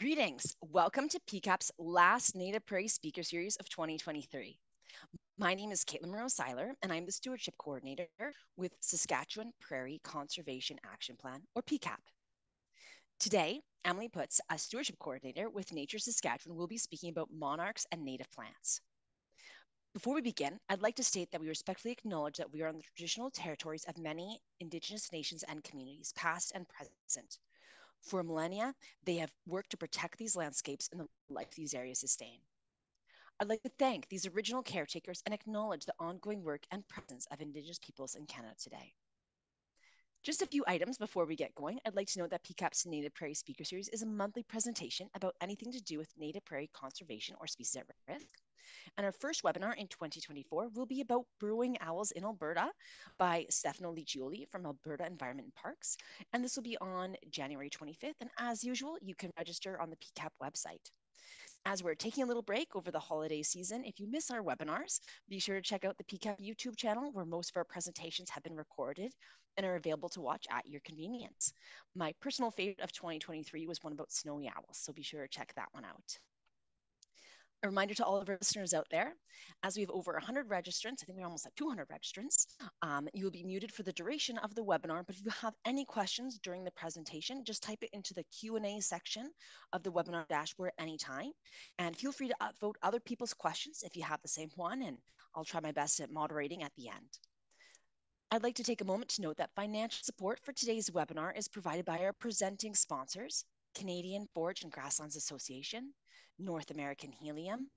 Greetings. Welcome to PCAP's last Native Prairie Speaker Series of 2023. My name is Caitlin Monroe Seiler, and I'm the Stewardship Coordinator with Saskatchewan Prairie Conservation Action Plan, or PCAP. Today, Emily Putz, a Stewardship Coordinator with Nature Saskatchewan, will be speaking about monarchs and native plants. Before we begin, I'd like to state that we respectfully acknowledge that we are on the traditional territories of many Indigenous nations and communities, past and present. For millennia, they have worked to protect these landscapes and the life these areas sustain. I'd like to thank these original caretakers and acknowledge the ongoing work and presence of Indigenous peoples in Canada today. Just a few items before we get going. I'd like to note that PCAP's Native Prairie Speaker Series is a monthly presentation about anything to do with Native Prairie conservation or species at risk. And our first webinar in 2024 will be about burrowing owls in Alberta by Stefano Liccioli from Alberta Environment and Parks. And this will be on January 25th. And as usual, you can register on the PCAP website. As we're taking a little break over the holiday season, if you miss our webinars, be sure to check out the PCAP YouTube channel where most of our presentations have been recorded and are available to watch at your convenience. My personal favorite of 2023 was one about snowy owls, so be sure to check that one out. A reminder to all of our listeners out there, as we have over 100 registrants, I think we're almost at 200 registrants, um, you will be muted for the duration of the webinar, but if you have any questions during the presentation, just type it into the Q&A section of the webinar dashboard anytime. And feel free to upvote other people's questions if you have the same one, and I'll try my best at moderating at the end. I'd like to take a moment to note that financial support for today's webinar is provided by our presenting sponsors, Canadian Forage and Grasslands Association, North American Helium,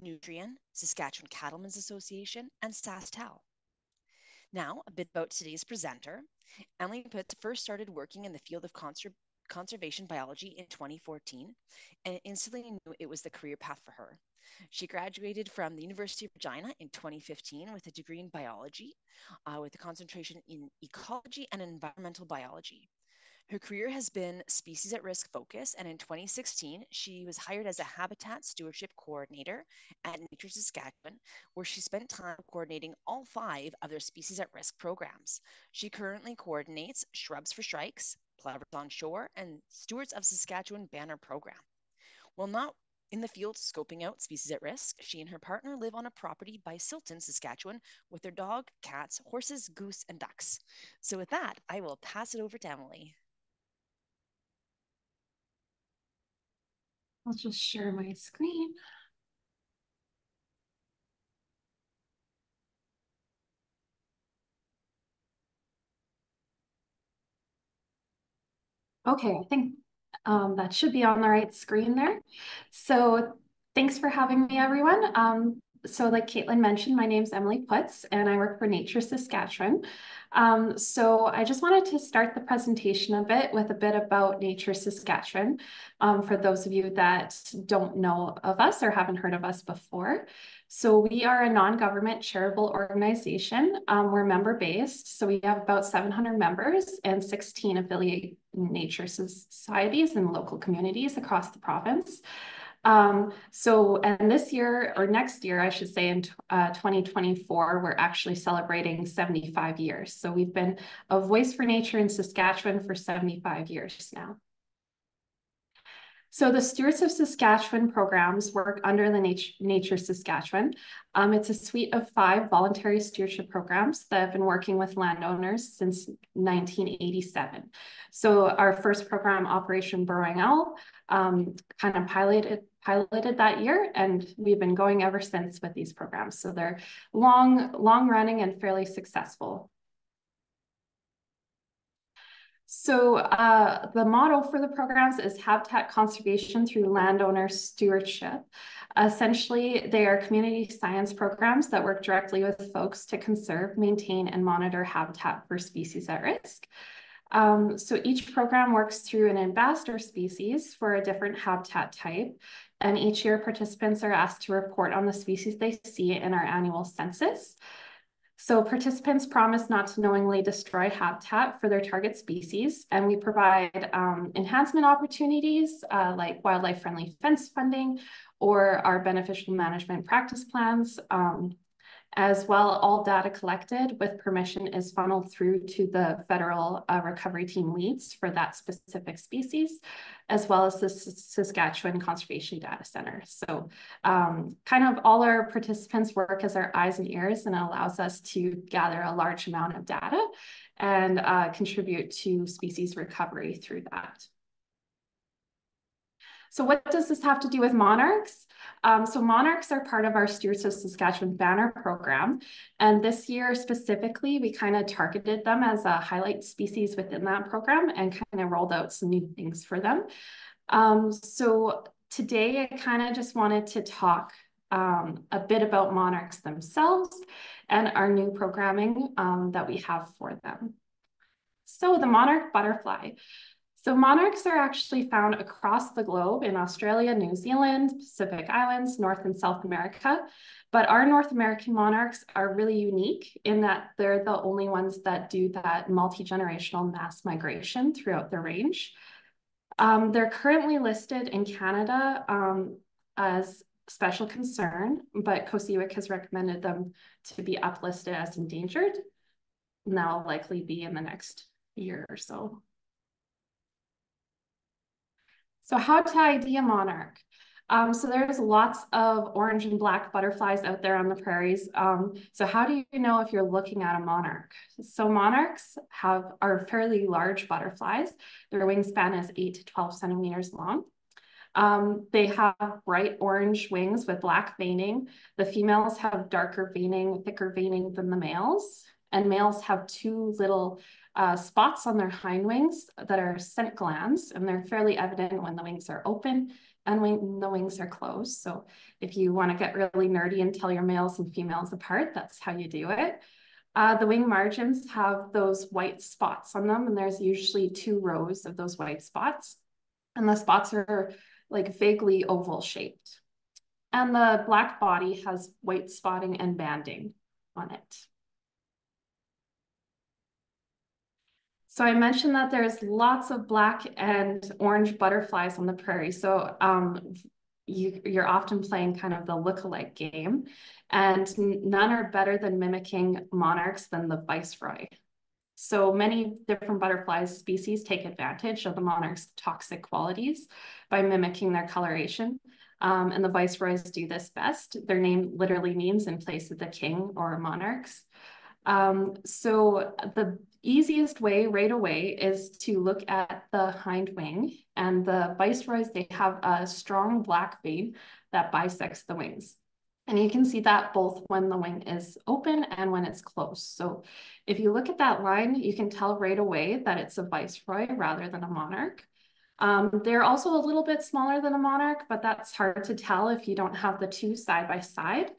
Nutrien, Saskatchewan Cattlemen's Association, and SaskTel. Now, a bit about today's presenter. Emily Putz first started working in the field of conser conservation biology in 2014 and instantly knew it was the career path for her. She graduated from the University of Regina in 2015 with a degree in biology uh, with a concentration in ecology and environmental biology. Her career has been species at risk focus, and in 2016, she was hired as a habitat stewardship coordinator at Nature Saskatchewan, where she spent time coordinating all five of their species at risk programs. She currently coordinates Shrubs for Shrikes, Plovers on Shore, and Stewards of Saskatchewan banner program. While not in the field scoping out species at risk, she and her partner live on a property by Silton, Saskatchewan, with their dog, cats, horses, goose, and ducks. So, with that, I will pass it over to Emily. I'll just share my screen. Okay, I think um, that should be on the right screen there. So thanks for having me, everyone. Um, so like Caitlin mentioned, my name is Emily Putz and I work for Nature Saskatchewan. Um, so I just wanted to start the presentation a bit with a bit about Nature Saskatchewan um, for those of you that don't know of us or haven't heard of us before. So we are a non-government charitable organization. Um, we're member-based, so we have about 700 members and 16 affiliate nature societies and local communities across the province. Um, so, and this year or next year, I should say in uh, 2024, we're actually celebrating 75 years. So we've been a voice for nature in Saskatchewan for 75 years now. So the Stewards of Saskatchewan programs work under the Nature, Nature Saskatchewan. Um, it's a suite of five voluntary stewardship programs that have been working with landowners since 1987. So our first program, Operation Burrowing Owl, um, kind of piloted piloted that year, and we've been going ever since with these programs. So they're long, long running and fairly successful. So uh, the model for the programs is habitat conservation through landowner stewardship. Essentially, they are community science programs that work directly with folks to conserve, maintain, and monitor habitat for species at risk. Um, so each program works through an ambassador species for a different habitat type. And each year participants are asked to report on the species they see in our annual census. So participants promise not to knowingly destroy habitat for their target species, and we provide um, enhancement opportunities uh, like wildlife-friendly fence funding or our beneficial management practice plans. Um, As well, all data collected with permission is funneled through to the federal uh, recovery team leads for that specific species, as well as the Saskatchewan Conservation Data Center. So um, kind of all our participants work as our eyes and ears and allows us to gather a large amount of data and uh, contribute to species recovery through that. So what does this have to do with monarchs? Um, so monarchs are part of our Stewards of Saskatchewan banner program. And this year specifically, we kind of targeted them as a highlight species within that program and kind of rolled out some new things for them. Um, so today I kind of just wanted to talk um, a bit about monarchs themselves and our new programming um, that we have for them. So the monarch butterfly. So monarchs are actually found across the globe in Australia, New Zealand, Pacific Islands, North and South America. But our North American monarchs are really unique in that they're the only ones that do that multi-generational mass migration throughout the range. Um, they're currently listed in Canada um, as special concern, but COSEWIC has recommended them to be uplisted as endangered. And that'll likely be in the next year or so. So how to ID a monarch? Um, so there's lots of orange and black butterflies out there on the prairies. Um, so how do you know if you're looking at a monarch? So monarchs have are fairly large butterflies. Their wingspan is 8 to 12 centimeters long. Um, they have bright orange wings with black veining. The females have darker veining, thicker veining than the males. And males have two little uh, spots on their hind wings that are scent glands, and they're fairly evident when the wings are open and when the wings are closed. So if you want to get really nerdy and tell your males and females apart, that's how you do it. Uh, the wing margins have those white spots on them, and there's usually two rows of those white spots. And the spots are like vaguely oval shaped. And the black body has white spotting and banding on it. So I mentioned that there's lots of black and orange butterflies on the prairie. So um, you, you're often playing kind of the look-alike game, and none are better than mimicking monarchs than the viceroy. So many different butterfly species take advantage of the monarch's toxic qualities by mimicking their coloration. Um, and the viceroys do this best. Their name literally means in place of the king or monarchs. Um, so the easiest way right away is to look at the hind wing and the viceroys, they have a strong black vein that bisects the wings. And you can see that both when the wing is open and when it's closed. So if you look at that line, you can tell right away that it's a viceroy rather than a monarch. Um, they're also a little bit smaller than a monarch, but that's hard to tell if you don't have the two side by side.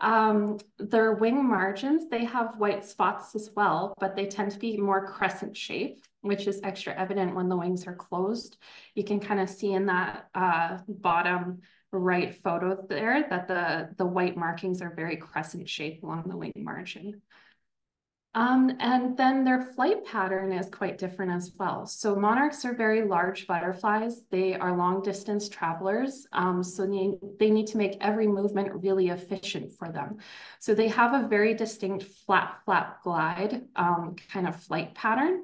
Um, their wing margins, they have white spots as well, but they tend to be more crescent shaped, which is extra evident when the wings are closed. You can kind of see in that uh, bottom right photo there that the, the white markings are very crescent shaped along the wing margin. Um, and then their flight pattern is quite different as well. So monarchs are very large butterflies. They are long distance travelers. Um, so they, they need to make every movement really efficient for them. So they have a very distinct flat flap glide um, kind of flight pattern.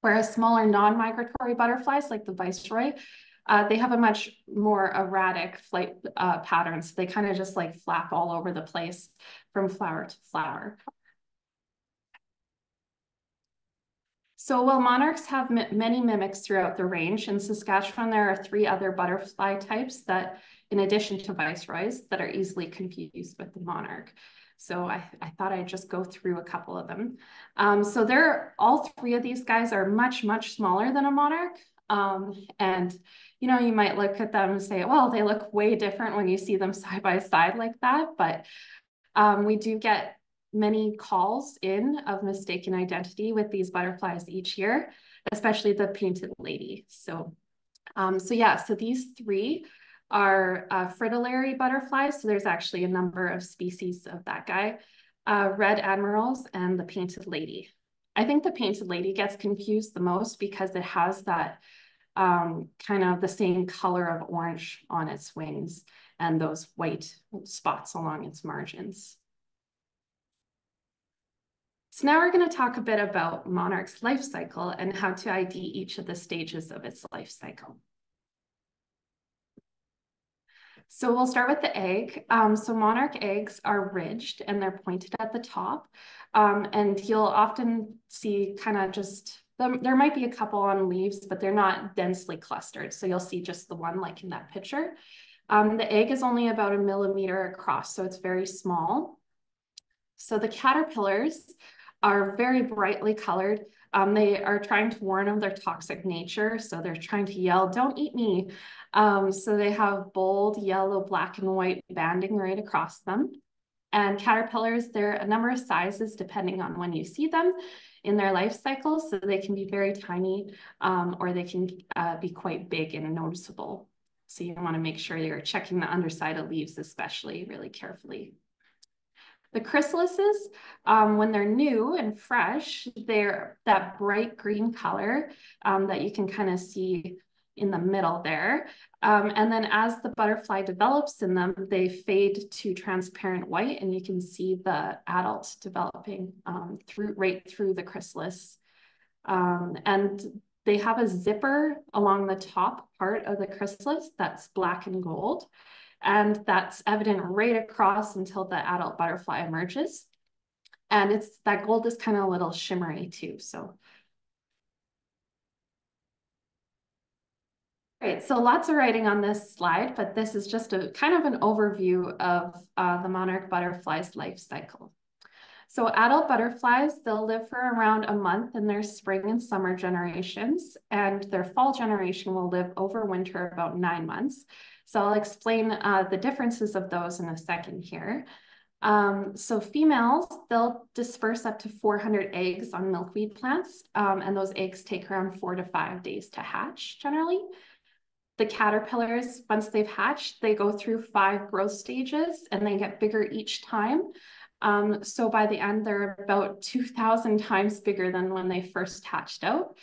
Whereas smaller non-migratory butterflies like the viceroy, uh, they have a much more erratic flight uh, So They kind of just like flap all over the place from flower to flower. So while monarchs have many mimics throughout the range, in Saskatchewan, there are three other butterfly types that, in addition to viceroys, that are easily confused with the monarch. So I, I thought I'd just go through a couple of them. Um, so they're, all three of these guys are much, much smaller than a monarch. Um, and, you know, you might look at them and say, well, they look way different when you see them side by side like that. But um, we do get many calls in of mistaken identity with these butterflies each year, especially the painted lady. So, um, so yeah, so these three are uh, fritillary butterflies. So there's actually a number of species of that guy, uh, red admirals and the painted lady. I think the painted lady gets confused the most because it has that um, kind of the same color of orange on its wings and those white spots along its margins. So now we're going to talk a bit about monarch's life cycle and how to ID each of the stages of its life cycle. So we'll start with the egg. Um, so monarch eggs are ridged and they're pointed at the top. Um, and you'll often see kind of just, there might be a couple on leaves, but they're not densely clustered. So you'll see just the one like in that picture. Um, the egg is only about a millimeter across, so it's very small. So the caterpillars are very brightly colored. Um, they are trying to warn of their toxic nature. So they're trying to yell, don't eat me. Um, so they have bold yellow, black and white banding right across them. And caterpillars, there are a number of sizes depending on when you see them in their life cycle. So they can be very tiny um, or they can uh, be quite big and noticeable. So you want to make sure you're checking the underside of leaves, especially really carefully. The chrysalises, um, when they're new and fresh, they're that bright green color um, that you can kind of see in the middle there. Um, and then as the butterfly develops in them, they fade to transparent white and you can see the adult developing um, through right through the chrysalis. Um, and they have a zipper along the top part of the chrysalis that's black and gold. And that's evident right across until the adult butterfly emerges. And it's that gold is kind of a little shimmery too. So Great, so lots of writing on this slide, but this is just a kind of an overview of uh, the monarch butterfly's life cycle. So adult butterflies, they'll live for around a month in their spring and summer generations, and their fall generation will live over winter about nine months. So I'll explain uh, the differences of those in a second here. Um, so females, they'll disperse up to 400 eggs on milkweed plants, um, and those eggs take around four to five days to hatch generally. The caterpillars, once they've hatched, they go through five growth stages and they get bigger each time. Um, so by the end, they're about 2,000 times bigger than when they first hatched out.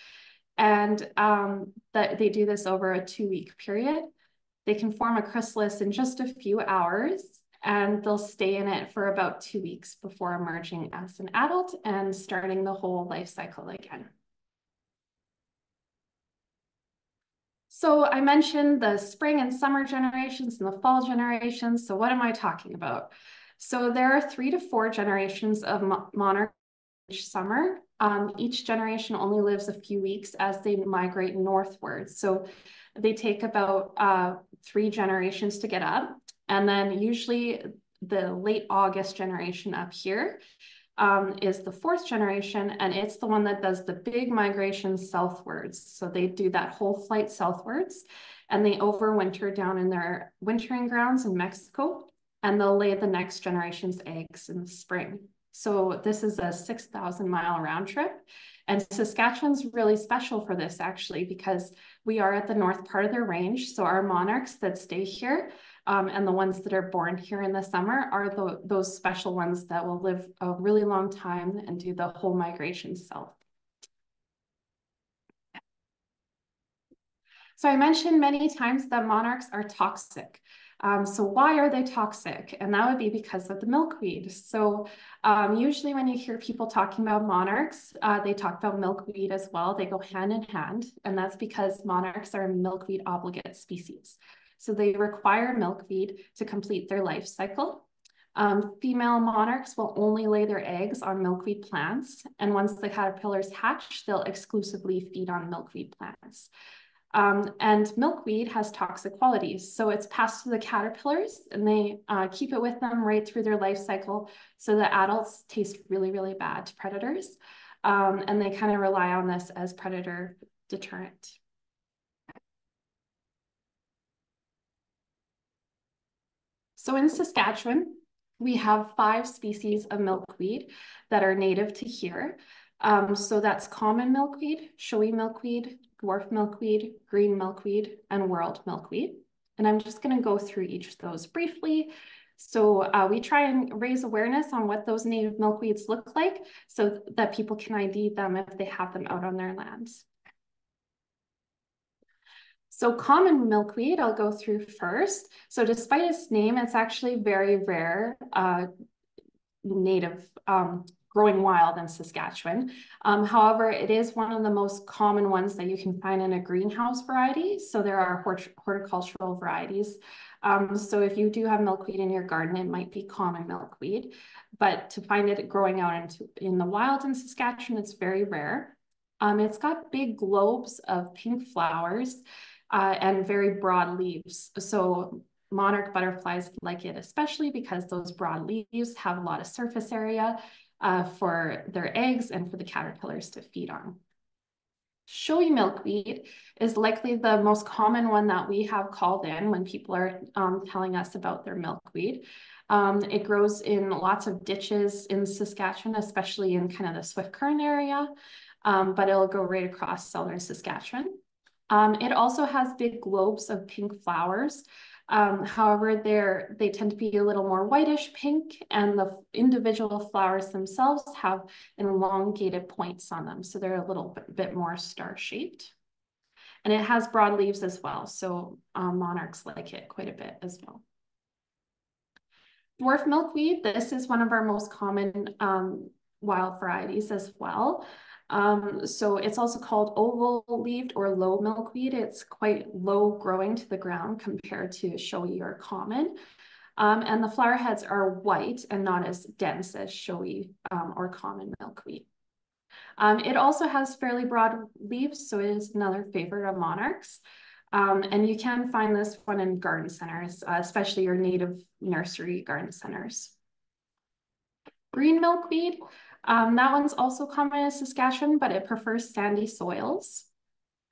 And um, that they do this over a two week period. They can form a chrysalis in just a few hours and they'll stay in it for about two weeks before emerging as an adult and starting the whole life cycle again. So I mentioned the spring and summer generations and the fall generations. So what am I talking about? So there are three to four generations of mo monarch each summer. Um, each generation only lives a few weeks as they migrate northward. So they take about uh, three generations to get up. And then usually the late August generation up here um, is the fourth generation, and it's the one that does the big migration southwards. So they do that whole flight southwards, and they overwinter down in their wintering grounds in Mexico, and they'll lay the next generation's eggs in the spring. So this is a 6,000 mile round trip. And Saskatchewan's really special for this actually, because we are at the north part of their range. So our monarchs that stay here um, and the ones that are born here in the summer are the, those special ones that will live a really long time and do the whole migration south. So I mentioned many times that monarchs are toxic. Um, so why are they toxic? And that would be because of the milkweed. So um, usually when you hear people talking about monarchs, uh, they talk about milkweed as well. They go hand in hand, and that's because monarchs are milkweed obligate species. So they require milkweed to complete their life cycle. Um, female monarchs will only lay their eggs on milkweed plants. And once the caterpillars hatch, they'll exclusively feed on milkweed plants. Um, and milkweed has toxic qualities. So it's passed to the caterpillars and they uh, keep it with them right through their life cycle. So the adults taste really, really bad to predators. Um, and they kind of rely on this as predator deterrent. So in Saskatchewan, we have five species of milkweed that are native to here. Um, so that's common milkweed, showy milkweed, dwarf milkweed, green milkweed, and whorled milkweed. And I'm just going to go through each of those briefly. So uh, we try and raise awareness on what those native milkweeds look like so that people can ID them if they have them out on their lands. So common milkweed, I'll go through first. So despite its name, it's actually very rare uh, native um, growing wild in Saskatchewan. Um, however, it is one of the most common ones that you can find in a greenhouse variety. So there are hort horticultural varieties. Um, so if you do have milkweed in your garden, it might be common milkweed, but to find it growing out into, in the wild in Saskatchewan, it's very rare. Um, it's got big globes of pink flowers uh, and very broad leaves. So monarch butterflies like it, especially because those broad leaves have a lot of surface area uh, for their eggs and for the caterpillars to feed on. Showy milkweed is likely the most common one that we have called in when people are um, telling us about their milkweed. Um, it grows in lots of ditches in Saskatchewan, especially in kind of the Swift Current area, um, but it'll go right across southern Saskatchewan. Um, it also has big globes of pink flowers. Um, however, they're, they tend to be a little more whitish pink and the individual flowers themselves have elongated points on them. So they're a little bit, bit more star shaped. And it has broad leaves as well. So um, monarchs like it quite a bit as well. Dwarf milkweed, this is one of our most common um, wild varieties as well. Um, so it's also called oval leaved or low milkweed. It's quite low growing to the ground compared to showy or common. Um, and the flower heads are white and not as dense as showy um, or common milkweed. Um, it also has fairly broad leaves, so it is another favorite of monarchs. Um, and you can find this one in garden centers, uh, especially your native nursery garden centers. Green milkweed, um, that one's also common in Saskatchewan, but it prefers sandy soils.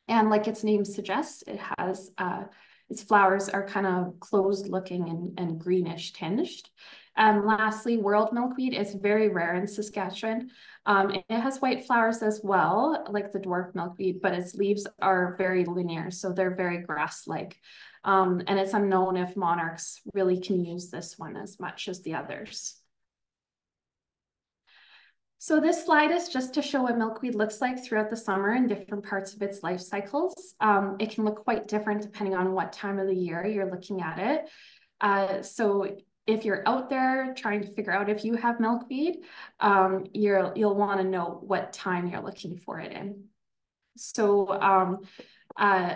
And like its name suggests, it has, uh, its flowers are kind of closed looking and, and greenish tinged. And lastly, whorled milkweed is very rare in Saskatchewan. Um, it has white flowers as well, like the dwarf milkweed, but its leaves are very linear, so they're very grass-like. Um, and it's unknown if monarchs really can use this one as much as the others. So this slide is just to show what milkweed looks like throughout the summer in different parts of its life cycles. Um, it can look quite different depending on what time of the year you're looking at it. Uh, so if you're out there trying to figure out if you have milkweed, um, you're, you'll want to know what time you're looking for it in. So um, uh,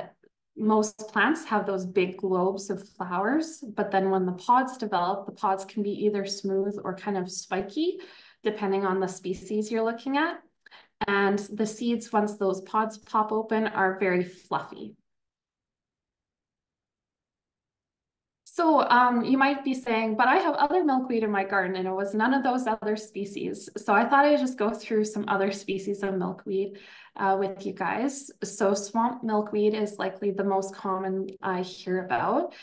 most plants have those big globes of flowers, but then when the pods develop, the pods can be either smooth or kind of spiky depending on the species you're looking at. And the seeds, once those pods pop open, are very fluffy. So um, you might be saying, but I have other milkweed in my garden and it was none of those other species. So I thought I'd just go through some other species of milkweed uh, with you guys. So swamp milkweed is likely the most common I hear about.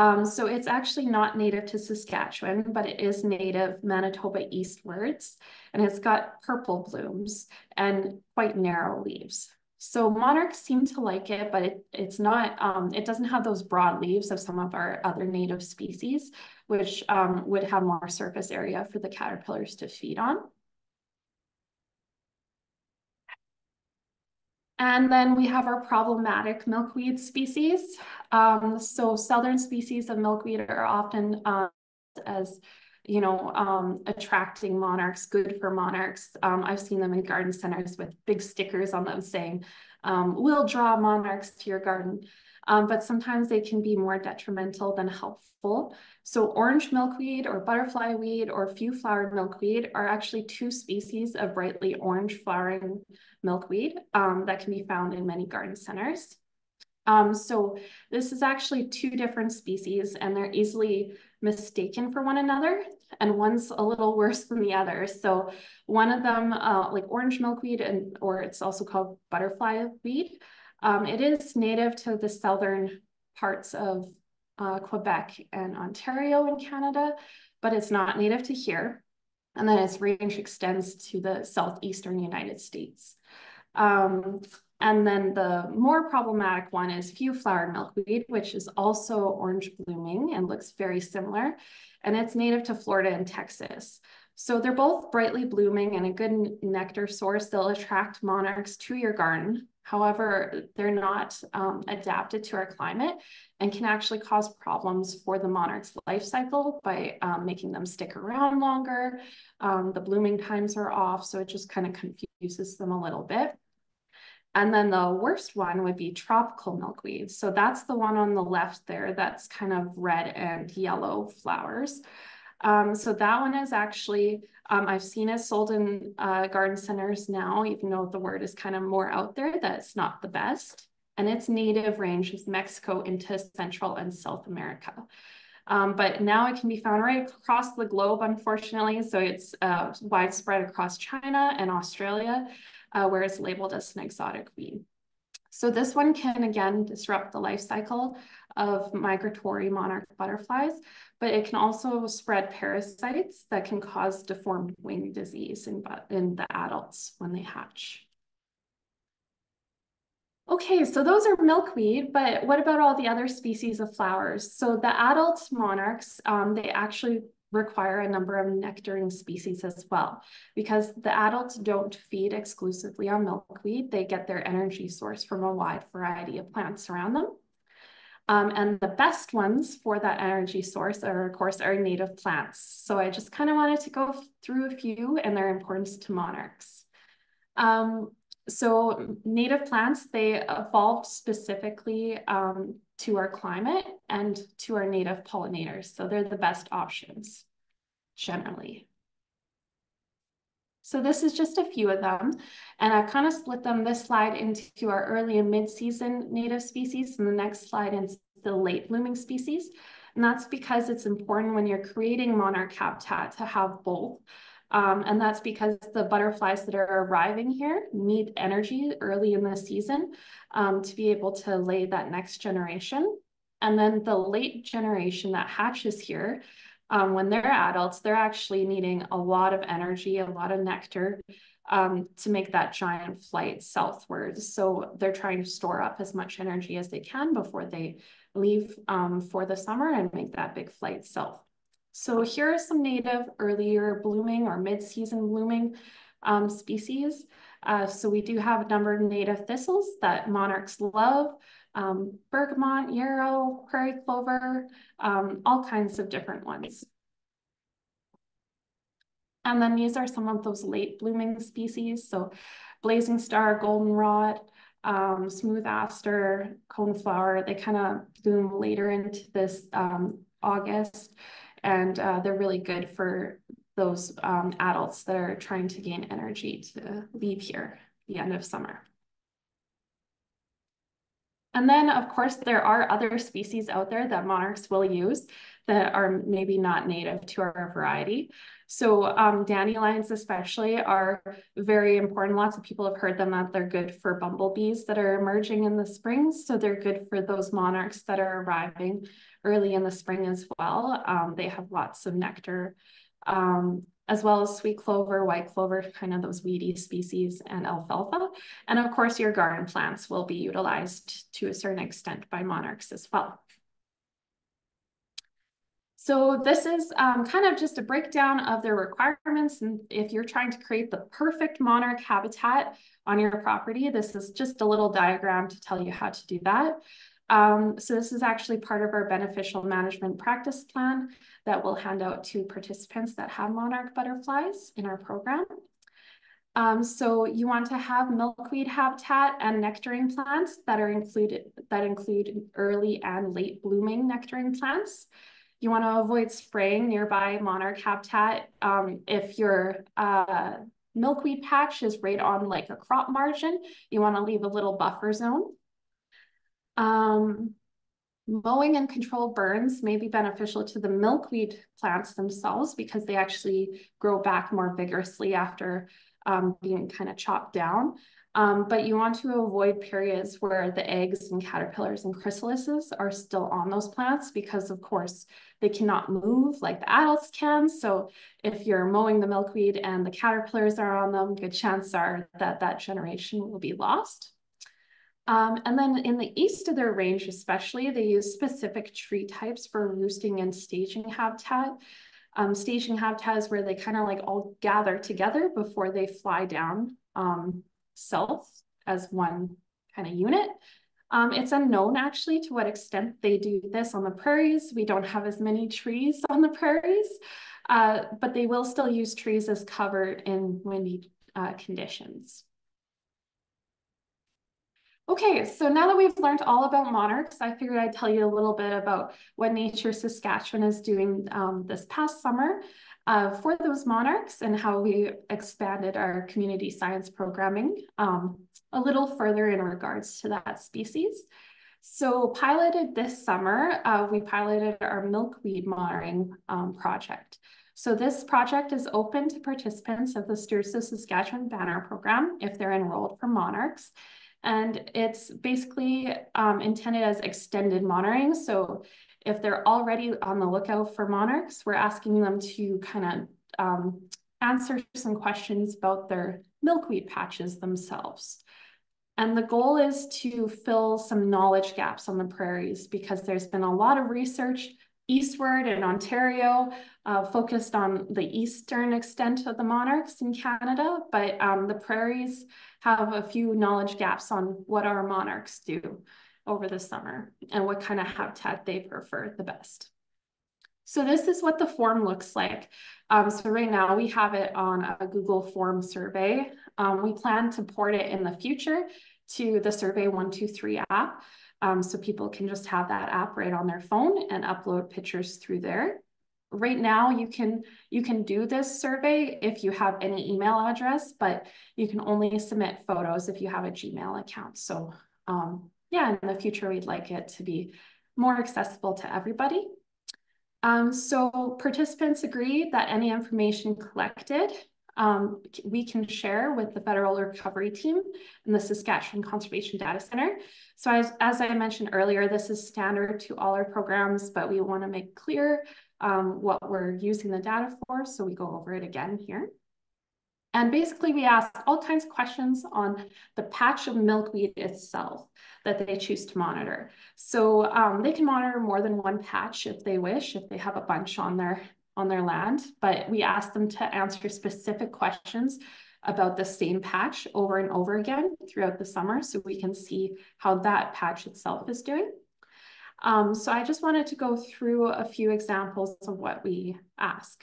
Um, so it's actually not native to Saskatchewan, but it is native Manitoba eastwards, and it's got purple blooms and quite narrow leaves. So monarchs seem to like it, but it, it's not, um, it doesn't have those broad leaves of some of our other native species, which um, would have more surface area for the caterpillars to feed on. And then we have our problematic milkweed species. Um, so southern species of milkweed are often uh, as, you know, um, attracting monarchs, good for monarchs. Um, I've seen them in garden centers with big stickers on them saying, um, we'll draw monarchs to your garden. Um, but sometimes they can be more detrimental than helpful. So orange milkweed or butterfly weed or few flowered milkweed are actually two species of brightly orange flowering milkweed um, that can be found in many garden centers. Um, so this is actually two different species and they're easily mistaken for one another and one's a little worse than the other. So one of them, uh, like orange milkweed, and or it's also called butterfly weed, um, it is native to the southern parts of uh, Quebec and Ontario in Canada, but it's not native to here. And then its range extends to the southeastern United States. Um, and then the more problematic one is few flowered milkweed, which is also orange blooming and looks very similar. And it's native to Florida and Texas. So they're both brightly blooming and a good nectar source. They'll attract monarchs to your garden. However, they're not um, adapted to our climate and can actually cause problems for the monarch's life cycle by um, making them stick around longer. Um, the blooming times are off, so it just kind of confuses them a little bit. And then the worst one would be tropical milkweed. So that's the one on the left there that's kind of red and yellow flowers. Um, so that one is actually, um, I've seen it sold in uh, garden centers now, even though the word is kind of more out there, that's not the best. And its native range is Mexico into Central and South America. Um, but now it can be found right across the globe, unfortunately. So it's uh, widespread across China and Australia, uh, where it's labeled as an exotic weed. So this one can again disrupt the life cycle of migratory monarch butterflies, but it can also spread parasites that can cause deformed wing disease in, in the adults when they hatch. Okay, so those are milkweed, but what about all the other species of flowers? So the adult monarchs, um, they actually require a number of nectaring species as well, because the adults don't feed exclusively on milkweed. They get their energy source from a wide variety of plants around them. Um, and the best ones for that energy source are, of course, our native plants. So I just kind of wanted to go through a few and their importance to monarchs. Um, so native plants, they evolved specifically um, to our climate and to our native pollinators. So they're the best options generally. So this is just a few of them. And I've kind of split them this slide into our early and mid-season native species and the next slide into the late blooming species. And that's because it's important when you're creating monarch habitat to have both. Um, and that's because the butterflies that are arriving here need energy early in the season um, to be able to lay that next generation. And then the late generation that hatches here um, when they're adults, they're actually needing a lot of energy, a lot of nectar um, to make that giant flight southward. So they're trying to store up as much energy as they can before they leave um, for the summer and make that big flight south. So here are some native earlier blooming or mid-season blooming um, species. Uh, so we do have a number of native thistles that monarchs love um, bergamot, yarrow, prairie clover, um, all kinds of different ones. And then these are some of those late blooming species. So blazing star, goldenrod, um, smooth aster, coneflower, they kind of bloom later into this um, August. And uh, they're really good for those um, adults that are trying to gain energy to leave here the end of summer. And then, of course, there are other species out there that monarchs will use that are maybe not native to our variety. So um, dandelions especially are very important. Lots of people have heard them that they're good for bumblebees that are emerging in the spring. So they're good for those monarchs that are arriving early in the spring as well. Um, they have lots of nectar. Um, as well as sweet clover, white clover, kind of those weedy species, and alfalfa. And of course, your garden plants will be utilized to a certain extent by monarchs as well. So this is um, kind of just a breakdown of their requirements. And if you're trying to create the perfect monarch habitat on your property, this is just a little diagram to tell you how to do that. Um, so this is actually part of our beneficial management practice plan that we'll hand out to participants that have monarch butterflies in our program. Um, so you want to have milkweed habitat and nectaring plants that are included that include early and late blooming nectaring plants. You want to avoid spraying nearby monarch habitat um, if your uh, milkweed patch is right on like a crop margin. You want to leave a little buffer zone. Um, mowing and controlled burns may be beneficial to the milkweed plants themselves because they actually grow back more vigorously after um, being kind of chopped down. Um, but you want to avoid periods where the eggs and caterpillars and chrysalises are still on those plants because of course they cannot move like the adults can. So if you're mowing the milkweed and the caterpillars are on them, good chance are that that generation will be lost. Um, and then in the east of their range, especially, they use specific tree types for roosting and staging habitat. Um, staging habitat is where they kind of like all gather together before they fly down um, south as one kind of unit. Um, it's unknown actually to what extent they do this on the prairies. We don't have as many trees on the prairies, uh, but they will still use trees as cover in windy uh, conditions. Okay, so now that we've learned all about monarchs, I figured I'd tell you a little bit about what Nature Saskatchewan is doing um, this past summer uh, for those monarchs and how we expanded our community science programming um, a little further in regards to that species. So piloted this summer, uh, we piloted our milkweed monitoring um, project. So this project is open to participants of the Stewards of Saskatchewan Banner Program if they're enrolled for monarchs. And it's basically um, intended as extended monitoring. So if they're already on the lookout for monarchs, we're asking them to kind of um, answer some questions about their milkweed patches themselves. And the goal is to fill some knowledge gaps on the prairies because there's been a lot of research eastward in Ontario, uh, focused on the eastern extent of the monarchs in Canada, but um, the prairies have a few knowledge gaps on what our monarchs do over the summer and what kind of habitat they prefer the best. So this is what the form looks like. Um, so right now we have it on a Google form survey. Um, we plan to port it in the future to the Survey 123 app. Um, so people can just have that app right on their phone and upload pictures through there. Right now, you can you can do this survey if you have any email address, but you can only submit photos if you have a Gmail account. So um, yeah, in the future, we'd like it to be more accessible to everybody. Um, so participants agreed that any information collected um, we can share with the Federal Recovery Team and the Saskatchewan Conservation Data Center. So as, as I mentioned earlier, this is standard to all our programs, but we want to make clear um, what we're using the data for. So we go over it again here. And basically we ask all kinds of questions on the patch of milkweed itself that they choose to monitor. So um, they can monitor more than one patch if they wish, if they have a bunch on their, on their land, but we ask them to answer specific questions about the same patch over and over again throughout the summer so we can see how that patch itself is doing. Um, so I just wanted to go through a few examples of what we ask.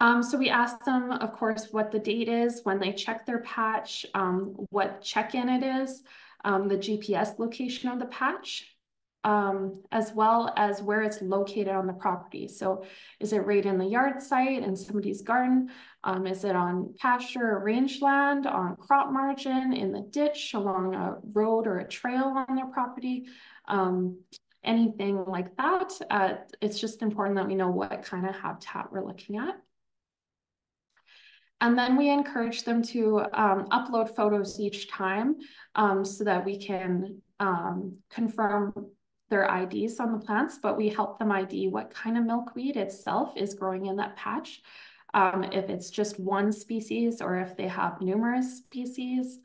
Um, so we asked them, of course, what the date is when they check their patch, um, what check-in it is, um, the GPS location of the patch, um, as well as where it's located on the property. So is it right in the yard site in somebody's garden? Um, is it on pasture or rangeland, on crop margin, in the ditch, along a road or a trail on their property? Um, anything like that. Uh, it's just important that we know what kind of habitat we're looking at. And then we encourage them to um, upload photos each time um, so that we can um, confirm their IDs on the plants, but we help them ID what kind of milkweed itself is growing in that patch. Um, if it's just one species or if they have numerous species.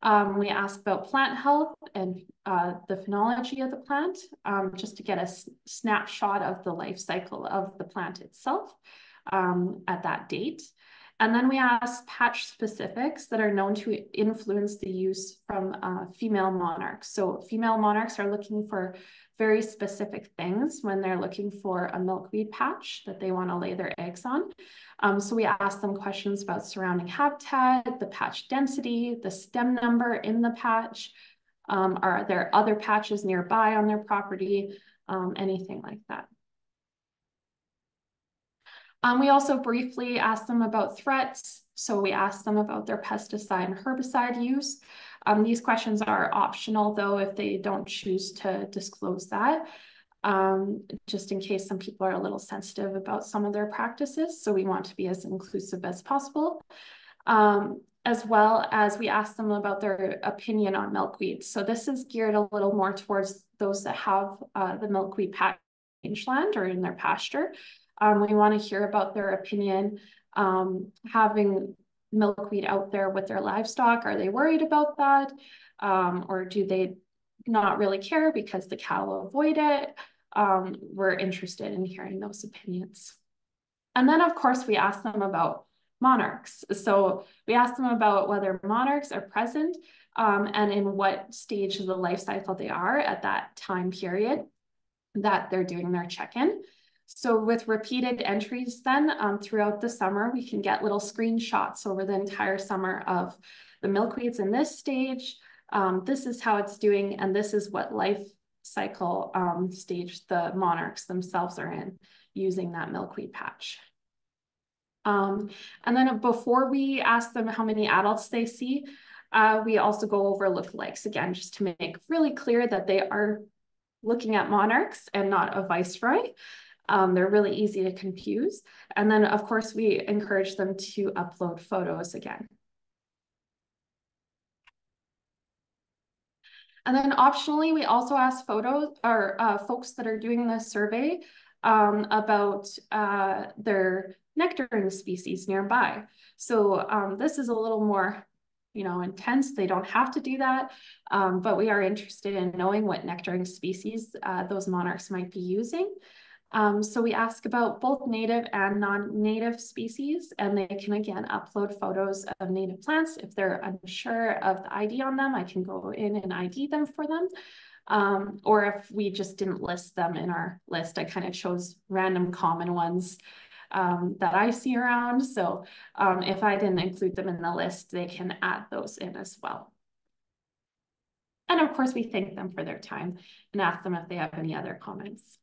Um, we ask about plant health and uh, the phenology of the plant, um, just to get a snapshot of the life cycle of the plant itself at that date. And then we ask patch specifics that are known to influence the use from uh, female monarchs. So female monarchs are looking for very specific things when they're looking for a milkweed patch that they want to lay their eggs on. Um, so we ask them questions about surrounding habitat, the patch density, the stem number in the patch. Um, are there other patches nearby on their property? Um, anything like that. Um, we also briefly asked them about threats. So we asked them about their pesticide and herbicide use. Um, these questions are optional though if they don't choose to disclose that, um, just in case some people are a little sensitive about some of their practices. So we want to be as inclusive as possible. Um, as well as we ask them about their opinion on milkweed. So this is geared a little more towards those that have uh, the milkweed patch land or in their pasture. Um, we want to hear about their opinion. Um, having milkweed out there with their livestock, are they worried about that? Um, or do they not really care because the cattle avoid it? Um, we're interested in hearing those opinions. And then, of course, we ask them about monarchs. So we asked them about whether monarchs are present um, and in what stage of the life cycle they are at that time period that they're doing their check-in. So with repeated entries then um, throughout the summer, we can get little screenshots over the entire summer of the milkweeds in this stage. Um, this is how it's doing, and this is what life cycle um, stage the monarchs themselves are in using that milkweed patch. Um, and then before we ask them how many adults they see, uh, we also go over lookalikes again, just to make really clear that they are looking at monarchs and not a viceroy. Um, they're really easy to confuse. And then of course we encourage them to upload photos again. And then optionally, we also ask photos or uh, folks that are doing the survey um, about uh, their nectaring species nearby. So um, this is a little more you know, intense. They don't have to do that, um, but we are interested in knowing what nectaring species uh, those monarchs might be using. Um, so we ask about both native and non-native species, and they can again upload photos of native plants. If they're unsure of the ID on them, I can go in and ID them for them. Um, or if we just didn't list them in our list, I kind of chose random common ones um, that I see around. So um, if I didn't include them in the list, they can add those in as well. And of course, we thank them for their time and ask them if they have any other comments.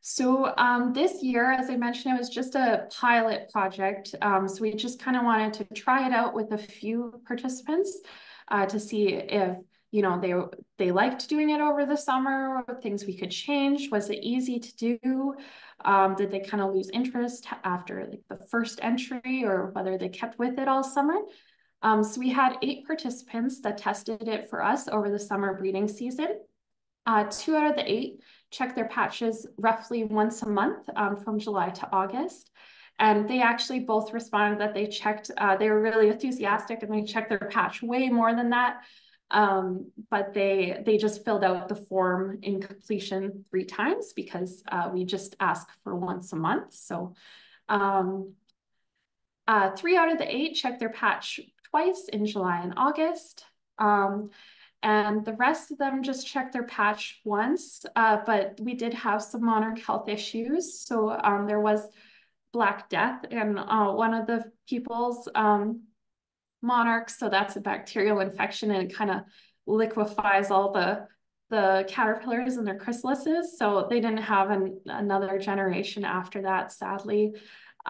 So um, this year, as I mentioned, it was just a pilot project. Um, so we just kind of wanted to try it out with a few participants uh, to see if you know they they liked doing it over the summer, things we could change. Was it easy to do? Um, did they kind of lose interest after like the first entry, or whether they kept with it all summer? Um, so we had eight participants that tested it for us over the summer breeding season. Uh, two out of the eight check their patches roughly once a month um, from July to August. And they actually both responded that they checked, uh, they were really enthusiastic and they checked their patch way more than that. Um, but they they just filled out the form in completion three times because uh, we just ask for once a month. So um, uh, three out of the eight checked their patch twice in July and August. Um, and the rest of them just checked their patch once, uh, but we did have some monarch health issues. So um, there was Black Death in uh, one of the people's um, monarchs. So that's a bacterial infection and it kind of liquefies all the the caterpillars and their chrysalises. So they didn't have an, another generation after that, sadly.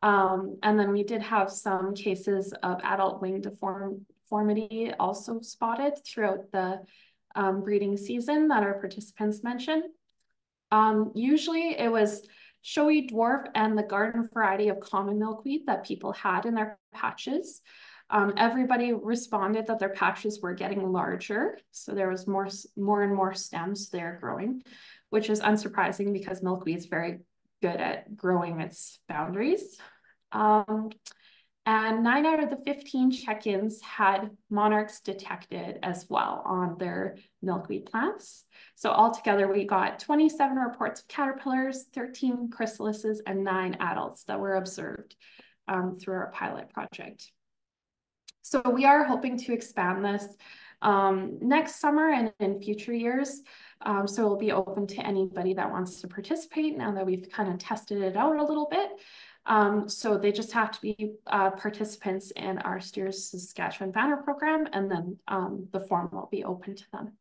Um, and then we did have some cases of adult wing deform deformity also spotted throughout the um, breeding season that our participants mentioned. Um, usually it was showy dwarf and the garden variety of common milkweed that people had in their patches. Um, everybody responded that their patches were getting larger. So there was more, more and more stems there growing, which is unsurprising because milkweed is very good at growing its boundaries. Um, and nine out of the 15 check-ins had monarchs detected as well on their milkweed plants. So altogether, we got 27 reports of caterpillars, 13 chrysalises, and nine adults that were observed um, through our pilot project. So we are hoping to expand this um, next summer and in future years. Um, so it'll be open to anybody that wants to participate now that we've kind of tested it out a little bit. Um, so they just have to be uh, participants in our Stewards Saskatchewan Banner program, and then um, the form will be open to them.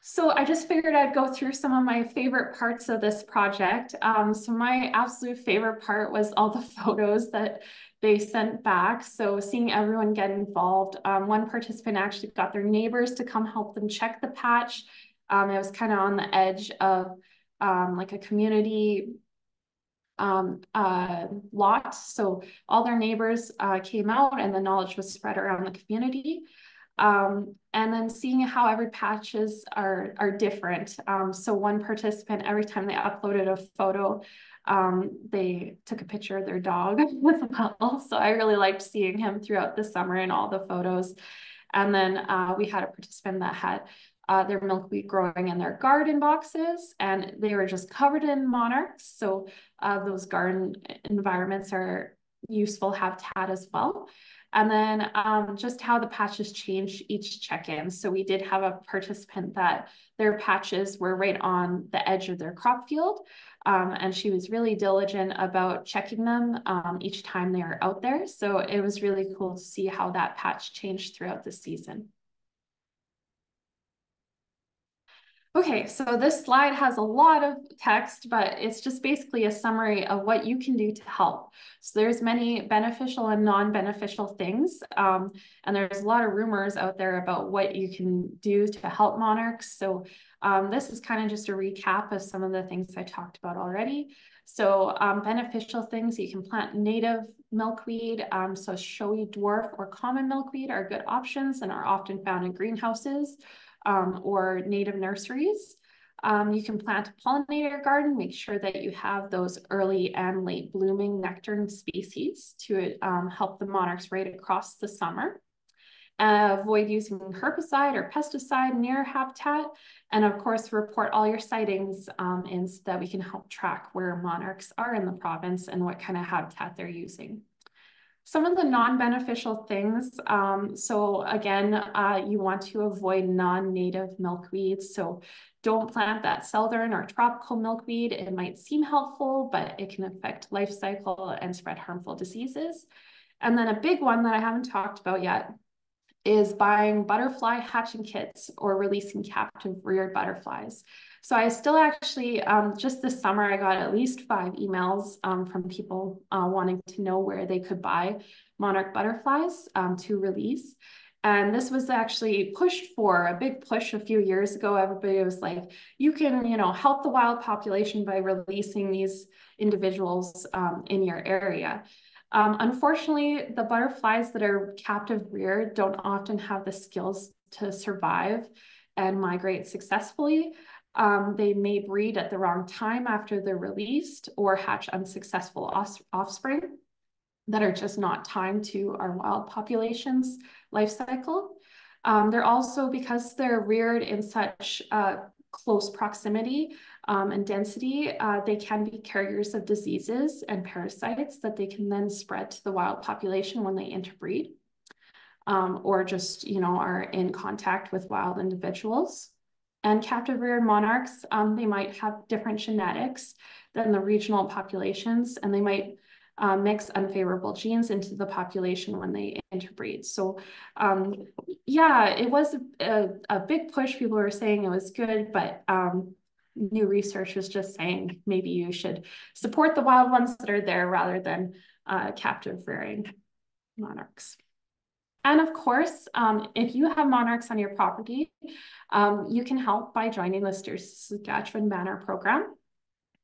So I just figured I'd go through some of my favorite parts of this project. Um, so my absolute favorite part was all the photos that they sent back. So seeing everyone get involved. Um, one participant actually got their neighbors to come help them check the patch. Um, it was kind of on the edge of um, like a community um, uh, lot. So all their neighbors uh, came out and the knowledge was spread around the community. Um, and then seeing how every patches are, are different. Um, so one participant, every time they uploaded a photo, um, they took a picture of their dog as well. So I really liked seeing him throughout the summer in all the photos. And then uh, we had a participant that had uh, their milkweed growing in their garden boxes and they were just covered in monarchs. So uh, those garden environments are useful habitat as well. And then um, just how the patches change each check-in. So we did have a participant that their patches were right on the edge of their crop field. Um, and she was really diligent about checking them um, each time they were out there. So it was really cool to see how that patch changed throughout the season. Okay, so this slide has a lot of text, but it's just basically a summary of what you can do to help. So there's many beneficial and non-beneficial things, um, and there's a lot of rumors out there about what you can do to help monarchs. So um, this is kind of just a recap of some of the things I talked about already. So um, beneficial things, you can plant native milkweed. Um, so showy dwarf or common milkweed are good options and are often found in greenhouses um, or native nurseries. Um, you can plant a pollinator garden, make sure that you have those early and late blooming nectaring species to um, help the monarchs right across the summer. Uh, avoid using herbicide or pesticide near habitat. And of course, report all your sightings um, in so that we can help track where monarchs are in the province and what kind of habitat they're using. Some of the non-beneficial things, um, so again, uh, you want to avoid non-native milkweeds. So don't plant that southern or tropical milkweed. It might seem helpful, but it can affect life cycle and spread harmful diseases. And then a big one that I haven't talked about yet is buying butterfly hatching kits or releasing captive reared butterflies. So I still actually, um, just this summer, I got at least five emails um, from people uh, wanting to know where they could buy monarch butterflies um, to release. And this was actually pushed for a big push a few years ago. Everybody was like, you can, you know, help the wild population by releasing these individuals um, in your area. Um, unfortunately, the butterflies that are captive reared don't often have the skills to survive and migrate successfully. Um, they may breed at the wrong time after they're released or hatch unsuccessful offspring that are just not timed to our wild population's life cycle. Um, they're also, because they're reared in such uh, close proximity um, and density, uh, they can be carriers of diseases and parasites that they can then spread to the wild population when they interbreed um, or just, you know, are in contact with wild individuals. And captive reared monarchs, um, they might have different genetics than the regional populations, and they might uh, mix unfavorable genes into the population when they interbreed. So um, yeah, it was a, a, big push. People were saying it was good, but um, new research was just saying maybe you should support the wild ones that are there rather than uh, captive rearing monarchs. And of course, um, if you have monarchs on your property, um, you can help by joining the Saskatchewan Banner program.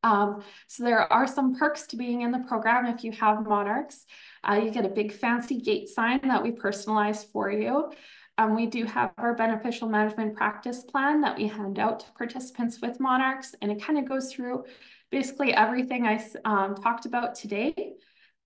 Um, so there are some perks to being in the program if you have monarchs. Uh, you get a big fancy gate sign that we personalize for you. Um, we do have our beneficial management practice plan that we hand out to participants with monarchs, and it kind of goes through basically everything I um, talked about today.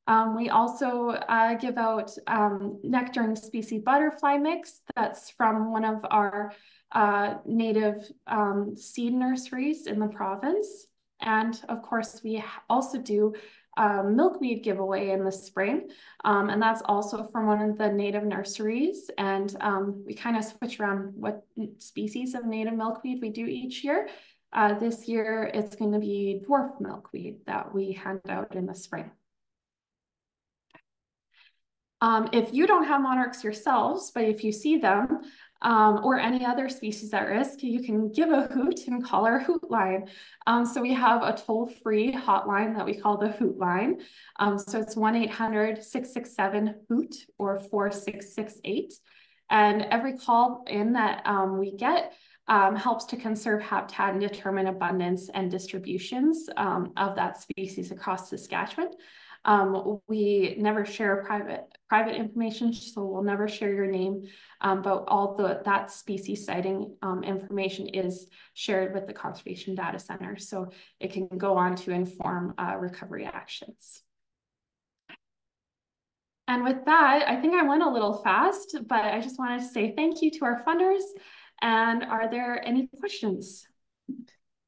Um, we also uh, give out um, nectaring species butterfly mix that's from one of our uh, native um, seed nurseries in the province. And of course, we also do a milkweed giveaway in the spring. Um, and that's also from one of the native nurseries. And um, we kind of switch around what species of native milkweed we do each year. Uh, this year, it's going to be dwarf milkweed that we hand out in the spring. Um, if you don't have monarchs yourselves, but if you see them um, or any other species at risk, you can give a hoot and call our hoot line. Um, so we have a toll-free hotline that we call the hoot line. Um, so it's 1-800-667-HOOT or 4668. And every call in that um, we get um, helps to conserve habitat and determine abundance and distributions um, of that species across Saskatchewan. Um, we never share private private information, so we'll never share your name, um, but all the that species sighting um, information is shared with the Conservation Data Center, so it can go on to inform uh, recovery actions. And with that, I think I went a little fast, but I just wanted to say thank you to our funders And are there any questions?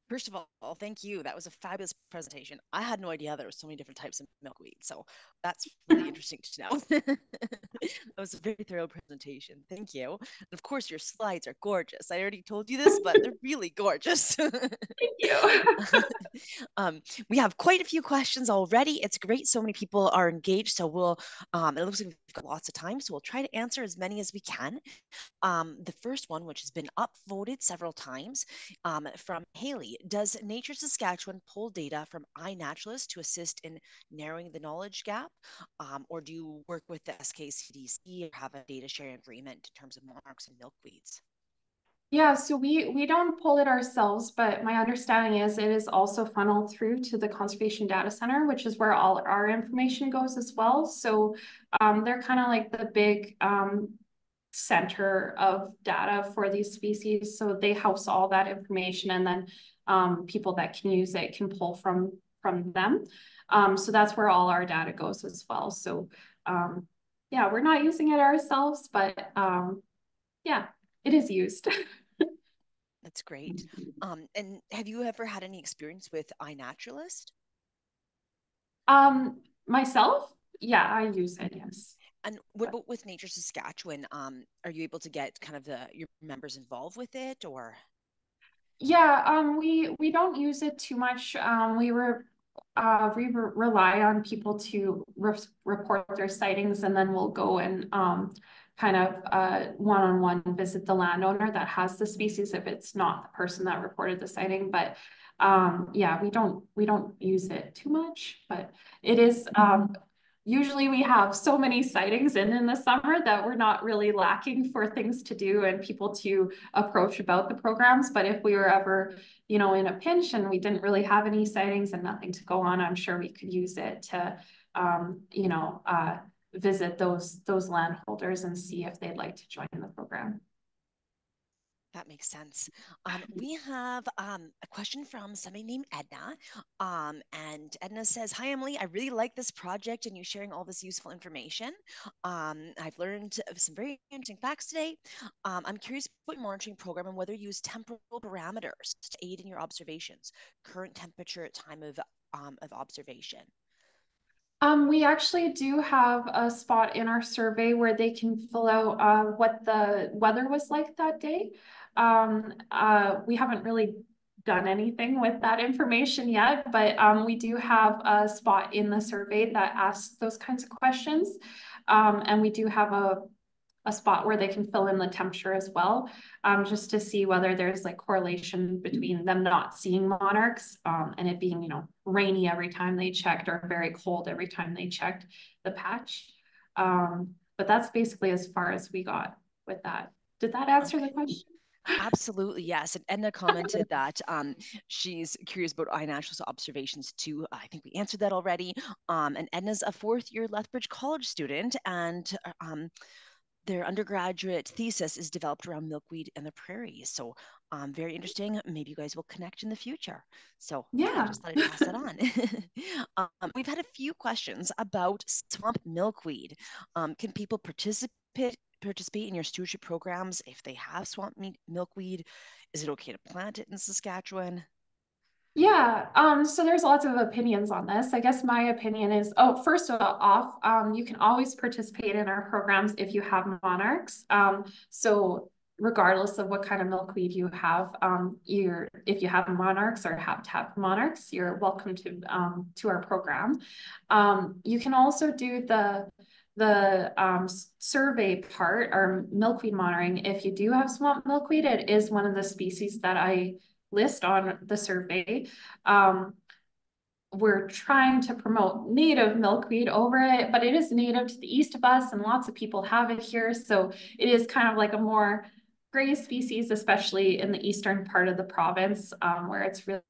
First of all, thank you. That was a fabulous presentation. I had no idea there were so many different types of milkweed. So that's really interesting to know. that was a very thorough presentation. Thank you. And of course, your slides are gorgeous. I already told you this, but they're really gorgeous. thank you. um, we have quite a few questions already. It's great. So many people are engaged. So we'll, um, it looks like we've got lots of time. So we'll try to answer as many as we can. Um, the first one, which has been upvoted several times um, from Haley does Nature Saskatchewan pull data from iNaturalist to assist in narrowing the knowledge gap? Um, or do you work with the SKCDC or have a data sharing agreement in terms of monarchs and milkweeds? Yeah, so we we don't pull it ourselves, but my understanding is it is also funneled through to the Conservation Data Center, which is where all our information goes as well. So um, they're kind of like the big um, center of data for these species. So they house all that information and then um, people that can use it can pull from from them. Um, so that's where all our data goes as well. So um, yeah, we're not using it ourselves, but um, yeah, it is used. that's great. Um, and have you ever had any experience with iNaturalist? Um, myself, yeah, I use it. Yes. And what about with Nature Saskatchewan? Um, are you able to get kind of the your members involved with it, or? Yeah, um, we we don't use it too much. Um, we were uh, we re rely on people to re report their sightings, and then we'll go and um, kind of uh, one-on-one visit the landowner that has the species if it's not the person that reported the sighting. But um, yeah, we don't we don't use it too much, but it is um, usually we have so many sightings in in the summer that we're not really lacking for things to do and people to approach about the programs. But if we were ever, you know, in a pinch and we didn't really have any sightings and nothing to go on, I'm sure we could use it to, um, you know, uh, visit those those landholders and see if they'd like to join the program. That makes sense. Um, we have um, a question from somebody named Edna. Um, and Edna says, Hi, Emily. I really like this project and you sharing all this useful information. Um, I've learned some very interesting facts today. Um, I'm curious about your monitoring program and whether you use temporal parameters to aid in your observations, current temperature at time of, um, of observation. Um, we actually do have a spot in our survey where they can fill out uh, what the weather was like that day. Um, uh, we haven't really done anything with that information yet, but um, we do have a spot in the survey that asks those kinds of questions. Um, and we do have a, a spot where they can fill in the temperature as well, um, just to see whether there's like correlation between them not seeing monarchs um, and it being, you know, rainy every time they checked or very cold every time they checked the patch. Um, but that's basically as far as we got with that. Did that answer the question? Absolutely, yes. And Edna commented that um, she's curious about iNaturalist observations too. I think we answered that already. Um, and Edna's a fourth year Lethbridge College student, and uh, um, their undergraduate thesis is developed around milkweed and the prairies. So um, very interesting. Maybe you guys will connect in the future. So yeah, I just thought I'd pass that on. um, we've had a few questions about swamp milkweed. Um, can people participate participate in your stewardship programs if they have swamp milkweed? Is it okay to plant it in Saskatchewan? Yeah, um, so there's lots of opinions on this. I guess my opinion is, oh, first of all, off, um, you can always participate in our programs if you have monarchs. Um, so regardless of what kind of milkweed you have, um, you're if you have monarchs or have have monarchs, you're welcome to um, to our program. Um, you can also do the the um, survey part or milkweed monitoring, if you do have swamp milkweed, it is one of the species that I list on the survey. Um, we're trying to promote native milkweed over it, but it is native to the east of us and lots of people have it here. So it is kind of like a more gray species, especially in the eastern part of the province um, where it's really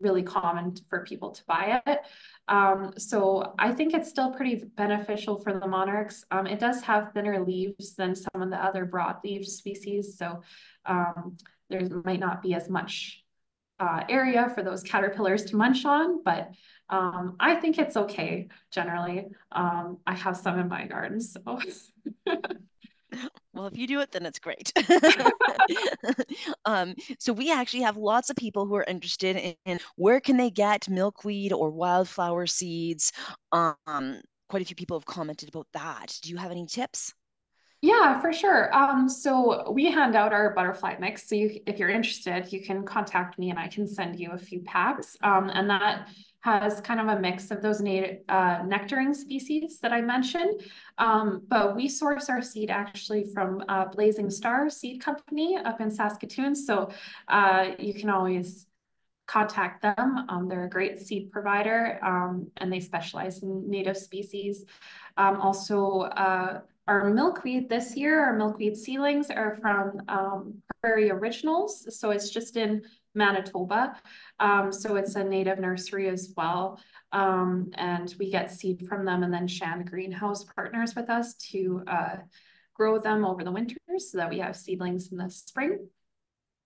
really common for people to buy it. Um, so I think it's still pretty beneficial for the monarchs. Um, it does have thinner leaves than some of the other broadleaf species. So um, there might not be as much uh, area for those caterpillars to munch on, but um, I think it's okay generally. Um, I have some in my garden, so. well, if you do it, then it's great. um, so we actually have lots of people who are interested in, in, where can they get milkweed or wildflower seeds. Um, quite a few people have commented about that. Do you have any tips? Yeah, for sure. Um, so we hand out our butterfly mix. So you, if you're interested, you can contact me and I can send you a few packs. Um, and that has kind of a mix of those native uh, nectaring species that I mentioned. Um, but we source our seed actually from uh, Blazing Star Seed Company up in Saskatoon. So uh, you can always contact them. Um, they're a great seed provider um, and they specialize in native species. Um, also, uh, our milkweed this year, our milkweed seedlings are from um, Prairie Originals. So it's just in Manitoba. Um, so it's a native nursery as well. Um, and we get seed from them and then Shand Greenhouse partners with us to uh, grow them over the winter so that we have seedlings in the spring.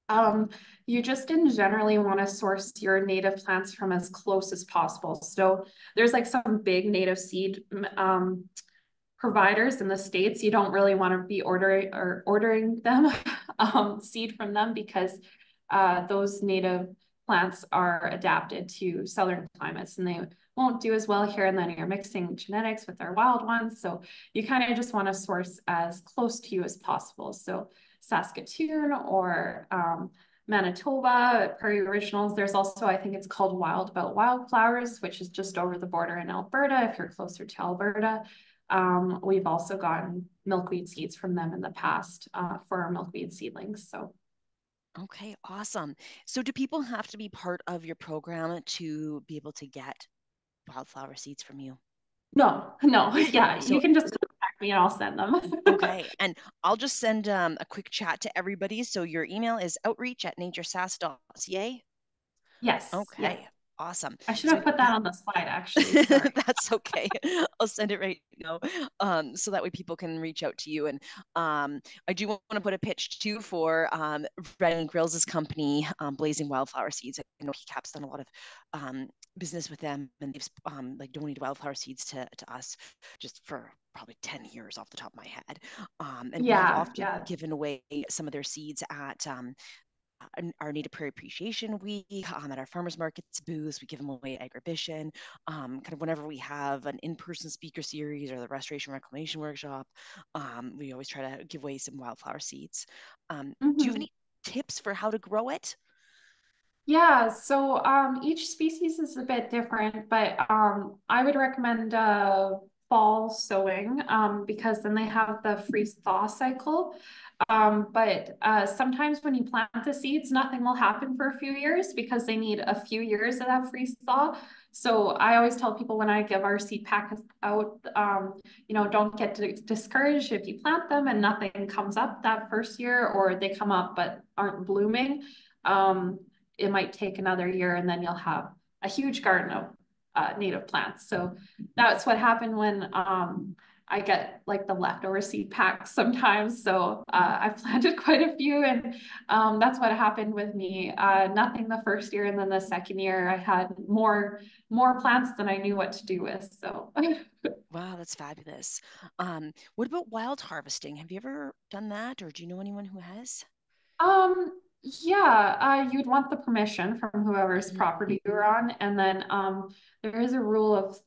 Um, you just didn't generally want to source your native plants from as close as possible. So there's like some big native seed um, providers in the States, you don't really want to be ordering or ordering them um, seed from them because uh, those native plants are adapted to southern climates and they won't do as well here. And then you're mixing genetics with our wild ones. So you kind of just want to source as close to you as possible. So Saskatoon or um, Manitoba, Prairie Originals. There's also, I think it's called Wild About Wildflowers, which is just over the border in Alberta, if you're closer to Alberta. Um, we've also gotten milkweed seeds from them in the past uh, for our milkweed seedlings. So. Okay, awesome. So do people have to be part of your program to be able to get wildflower seeds from you? No, no. Yeah, so, you can just contact me and I'll send them. okay. And I'll just send um, a quick chat to everybody. So your email is outreach at naturesask.ca. Yes. Okay. Yeah. Awesome. I should have put that on the slide actually. that's okay. I'll send it right now. Um, so that way people can reach out to you. And um, I do want to put a pitch too for um, Red Grills' company, um, Blazing Wildflower Seeds. I know PCAP's done a lot of um, business with them and they've um, like donated wildflower seeds to, to us just for probably 10 years off the top of my head. Um, and yeah, we've often yeah. given away some of their seeds at um, our Native Prairie Appreciation Week, um, at our farmers markets booths. We give them away at Agribition. Um, kind of whenever we have an in-person speaker series or the Restoration Reclamation Workshop, um, we always try to give away some wildflower seeds. Mm-hmm. Do you have mm-hmm. any tips for how to grow it? Yeah, so um, each species is a bit different, but um, I would recommend uh, fall sowing um, because then they have the freeze thaw cycle. Um, but uh, sometimes when you plant the seeds, nothing will happen for a few years because they need a few years of that freeze thaw. So I always tell people when I give our seed packets out, um, you know, don't get discouraged if you plant them and nothing comes up that first year or they come up but aren't blooming. Um, it might take another year and then you'll have a huge garden of uh, native plants. So that's what happened when um, I get like the leftover seed packs sometimes. So uh, I've planted quite a few and um, that's what happened with me. Uh, nothing the first year and then the second year I had more more plants than I knew what to do with. So wow, that's fabulous. Um, what about wild harvesting? Have you ever done that or do you know anyone who has? Um, yeah, uh, you'd want the permission from whoever's mm-hmm. property you're on. And then um, there is a rule of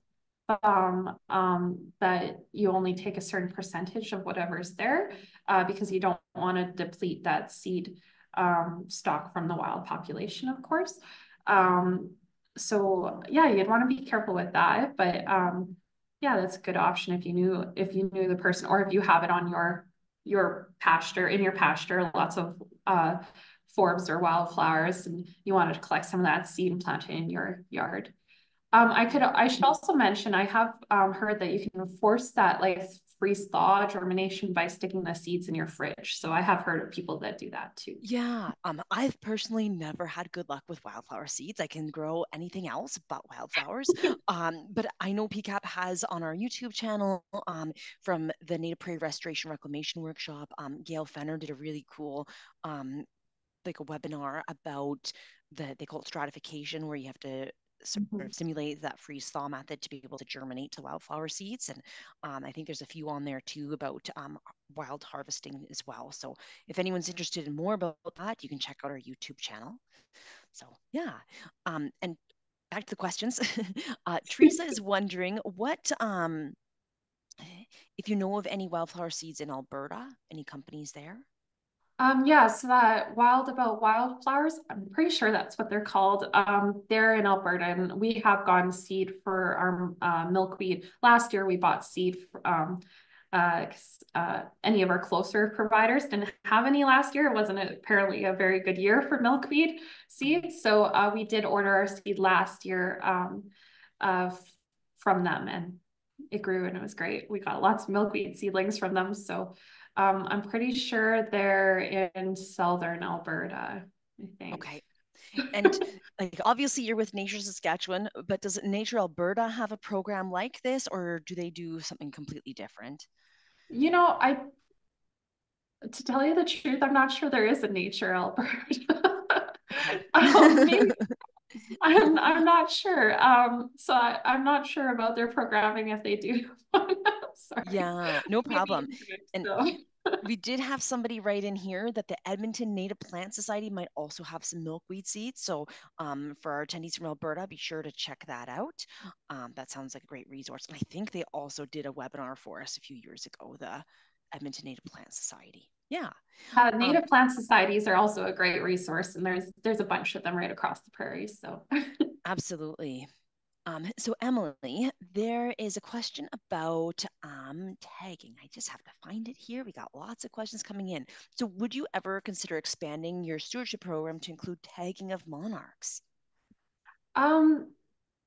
thumb um, that you only take a certain percentage of whatever's there uh, because you don't want to deplete that seed um, stock from the wild population, of course. Um, so yeah, you'd want to be careful with that. But um, yeah, that's a good option if you knew if you knew the person or if you have it on your your pasture in your pasture, lots of uh, forbs or wildflowers, and you wanted to collect some of that seed and plant it in your yard. Um, I could, I should also mention, I have um, heard that you can force that like freeze thaw germination by sticking the seeds in your fridge. So I have heard of people that do that too. Yeah. Um, I've personally never had good luck with wildflower seeds. I can grow anything else but wildflowers. um, but I know PCAP has on our YouTube channel um, from the Native Prairie Restoration Reclamation Workshop, um, Gail Fenner did a really cool um, like a webinar about the they call it stratification where you have to sort Mhm. of simulates that freeze thaw method to be able to germinate to wildflower seeds. And um, I think there's a few on there too about um, wild harvesting as well. So if anyone's interested in more about that, you can check out our YouTube channel. So yeah, um, and back to the questions. uh, Teresa is wondering what um, if you know of any wildflower seeds in Alberta, any companies there? Um, yeah, so that Wild About Wildflowers, I'm pretty sure that's what they're called. Um, they're in Alberta and we have gotten seed for our uh, milkweed. Last year we bought seed um, uh, uh, any of our closer providers didn't have any last year. It wasn't apparently a very good year for milkweed seeds. So uh, we did order our seed last year um, uh, from them and it grew and it was great. We got lots of milkweed seedlings from them. So um, I'm pretty sure they're in southern Alberta, I think. Okay. And like obviously you're with Nature Saskatchewan, but does Nature Alberta have a program like this or do they do something completely different? You know, I to tell you the truth, I'm not sure there is a Nature Alberta. um, maybe, I'm I'm not sure. Um, so I, I'm not sure about their programming if they do. Sorry. Yeah, no problem. And we did have somebody write in here that the Edmonton Native Plant Society might also have some milkweed seeds. So um, for our attendees from Alberta, be sure to check that out. Um, that sounds like a great resource. And I think they also did a webinar for us a few years ago, the Edmonton Native Plant Society. Yeah. Uh, Native um, plant societies are also a great resource, and there's there's a bunch of them right across the prairies. So absolutely. Um, so Emily, there is a question about um, tagging. I just have to find it here. We got lots of questions coming in. So would you ever consider expanding your stewardship program to include tagging of monarchs? Um,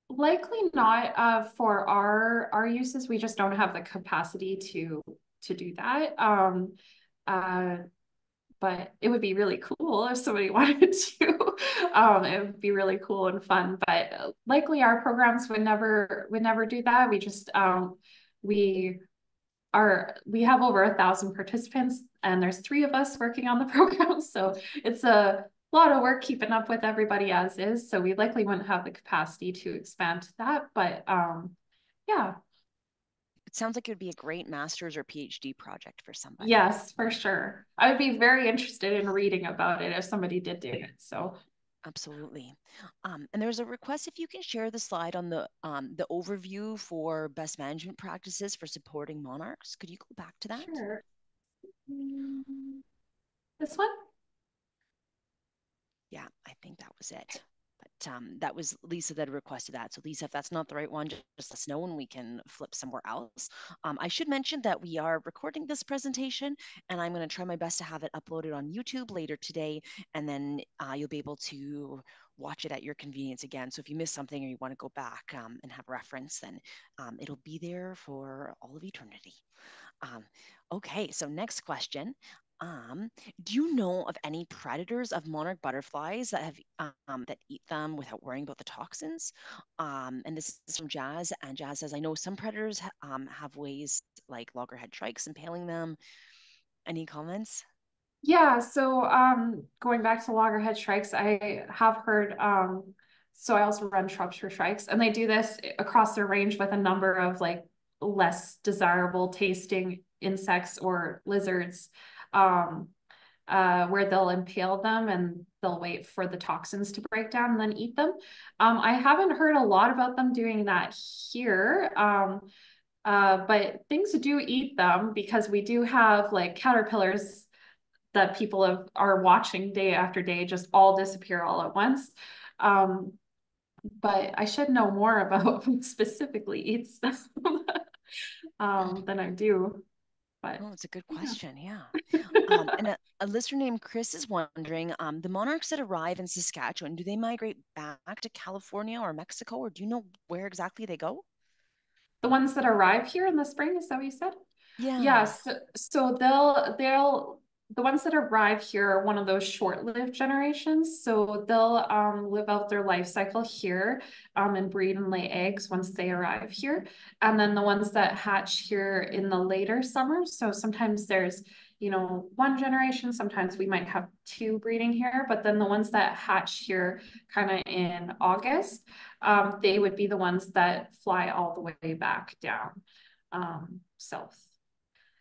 likely not uh, for our our uses. We just don't have the capacity to to do that. Um, uh, but it would be really cool if somebody wanted to. um, it would be really cool and fun. But likely our programs would never would never do that. We just um, we are we have over a thousand participants, and there's three of us working on the program. So it's a lot of work keeping up with everybody as is. So we likely wouldn't have the capacity to expand that. But um, yeah, sounds like it would be a great master's or PhD project for somebody. Yes, for sure. I would be very interested in reading about it if somebody did do it. So absolutely. Um, and there's a request if you can share the slide on the um, the overview for best management practices for supporting monarchs. Could you go back to that? Sure. This one? Yeah, I think that was it um, that was Lisa that requested that. So Lisa, if that's not the right one, just, just let us know and we can flip somewhere else. Um, I should mention that we are recording this presentation and I'm going to try my best to have it uploaded on YouTube later today. And then uh, you'll be able to watch it at your convenience again. So if you miss something or you want to go back um, and have reference, then um, it'll be there for all of eternity. Um, okay, so next question. Um, do you know of any predators of monarch butterflies that have um, that eat them without worrying about the toxins? Um, and this is from Jazz, and Jazz says, I know some predators um, have ways like loggerhead shrikes impaling them. Any comments? Yeah, so um, going back to loggerhead shrikes, I have heard. Um, so I also run Shrubs for Shrikes, and they do this across their range with a number of like less desirable tasting insects or lizards um, uh, where they'll impale them and they'll wait for the toxins to break down and then eat them. Um, I haven't heard a lot about them doing that here. Um, uh, but things do eat them because we do have like caterpillars that people have, are watching day after day just all disappear all at once. Um, but I should know more about what specifically eats them um, than I do. But oh, it's a good question. Yeah. yeah. um, and a, a, listener named Chris is wondering um, the monarchs that arrive in Saskatchewan, do they migrate back to California or Mexico, or do you know where exactly they go? The ones that arrive here in the spring, is that what you said? Yeah. Yes. Yeah, so, so they'll they'll the ones that arrive here are one of those short-lived generations. So they'll um, live out their life cycle here um, and breed and lay eggs once they arrive here. And then the ones that hatch here in the later summer. So sometimes there's you know, one generation. Sometimes we might have two breeding here, but then the ones that hatch here kind of in August, um, they would be the ones that fly all the way back down um, south.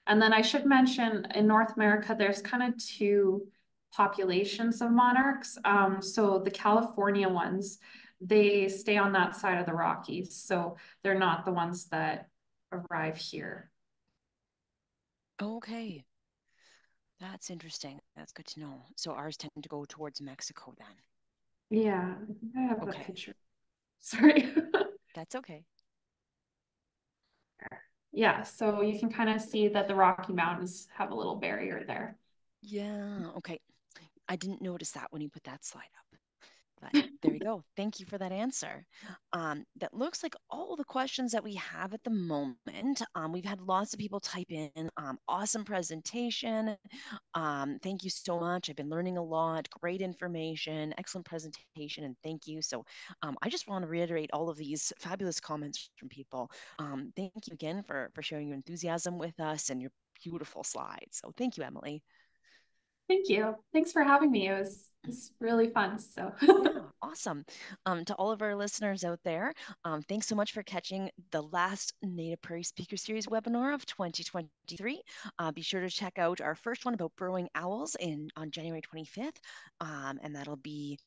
And then I should mention in North America, there's kind of two populations of monarchs. Um, so the California ones, they stay on that side of the Rockies. So they're not the ones that arrive here. Okay. That's interesting. That's good to know. So ours tend to go towards Mexico then. Yeah, I have okay. that picture. Sorry. That's okay. Yeah, so you can kind of see that the Rocky Mountains have a little barrier there. Yeah, okay. I didn't notice that when you put that slide up. But there you go. Thank you for that answer. Um, that looks like all the questions that we have at the moment. Um, we've had lots of people type in. Um, awesome presentation. Um, thank you so much. I've been learning a lot. Great information. Excellent presentation. And thank you. So um, I just want to reiterate all of these fabulous comments from people. Um, thank you again for, for sharing your enthusiasm with us and your beautiful slides. So thank you, Emily. Thank you. Thanks for having me. It was, it was really fun. So yeah, awesome. Um, to all of our listeners out there, um, thanks so much for catching the last Native Prairie Speaker Series webinar of 2023. Uh, be sure to check out our first one about burrowing owls in on January 25th, um, and that'll be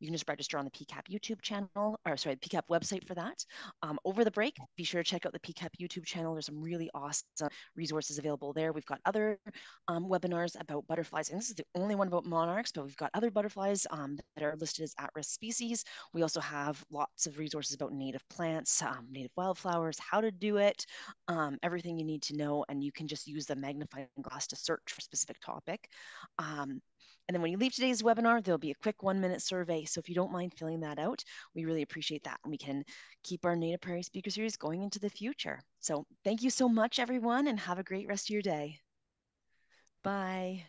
you can just register on the PCAP YouTube channel, or sorry, PCAP website for that. Um, over the break, be sure to check out the PCAP YouTube channel. There's some really awesome resources available there. We've got other um, webinars about butterflies, and this is the only one about monarchs, but we've got other butterflies um, that are listed as at-risk species. We also have lots of resources about native plants, um, native wildflowers, how to do it, um, everything you need to know, and you can just use the magnifying glass to search for a specific topic. Um, and then when you leave today's webinar, there'll be a quick one minute survey. So if you don't mind filling that out, we really appreciate that. And we can keep our Native Prairie Speaker Series going into the future. So thank you so much, everyone, and have a great rest of your day. Bye.